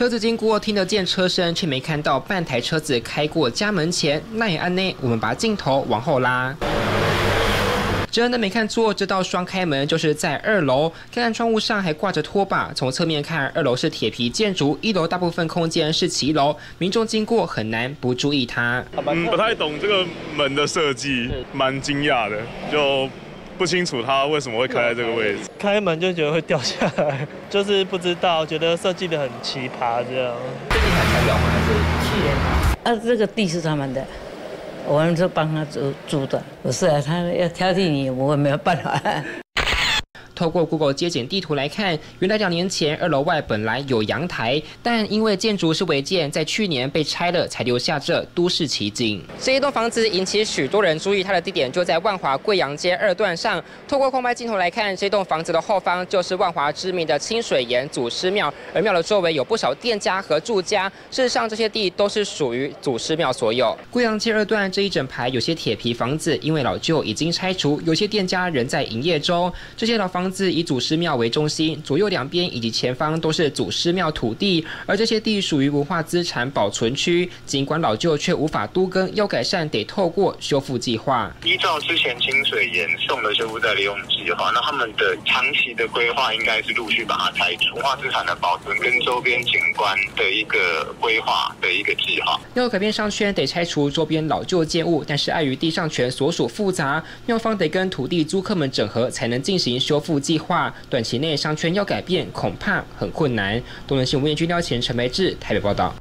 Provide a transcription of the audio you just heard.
车子经过，听得见车声，却没看到半台车子开过家门前。那也安呢，我们把镜头往后拉。真的没看错，这道双开门就是在二楼。看看窗户上还挂着拖把。从侧面看，二楼是铁皮建筑，一楼大部分空间是骑楼。民众经过很难不注意它。嗯，不太懂这个门的设计，蛮惊讶的，就不清楚它为什么会开在这个位置。开门就觉得会掉下来，就是不知道，觉得设计的很奇葩这样。这是材料吗？还是去年？啊，这个地是他们的。我们就帮他租租的，不是啊，他要挑剔你，我没有办法。透过 Google 街景地图来看，原来两年前二楼外本来有阳台，但因为建筑是违建，在去年被拆了，才留下这都市奇景。这一栋房子引起许多人注意，它的地点就在万华贵阳街二段上。透过空拍镜头来看，这栋房子的后方就是万华知名的清水岩祖师庙，而庙的周围有不少店家和住家。事实上，这些地都是属于祖师庙所有。贵阳街二段这一整排有些铁皮房子，因为老旧已经拆除，有些店家仍在营业中。这些老房。自以祖师庙为中心，左右两边以及前方都是祖师庙土地，而这些地属于文化资产保存区。尽管老旧，却无法都更，要改善得透过修复计划。依照之前清水岩送的修复再利用计划，那他们的长期的规划应该是陆续把它拆除，文化资产的保存跟周边景观的一个规划的一个计划。要改变商圈，得拆除周边老旧建物，但是碍于地上权所属复杂，庙方得跟土地租客们整合，才能进行修复。计划短期内商圈要改变，恐怕很困难。东能新闻吴彦军、廖前陈培志台北报道。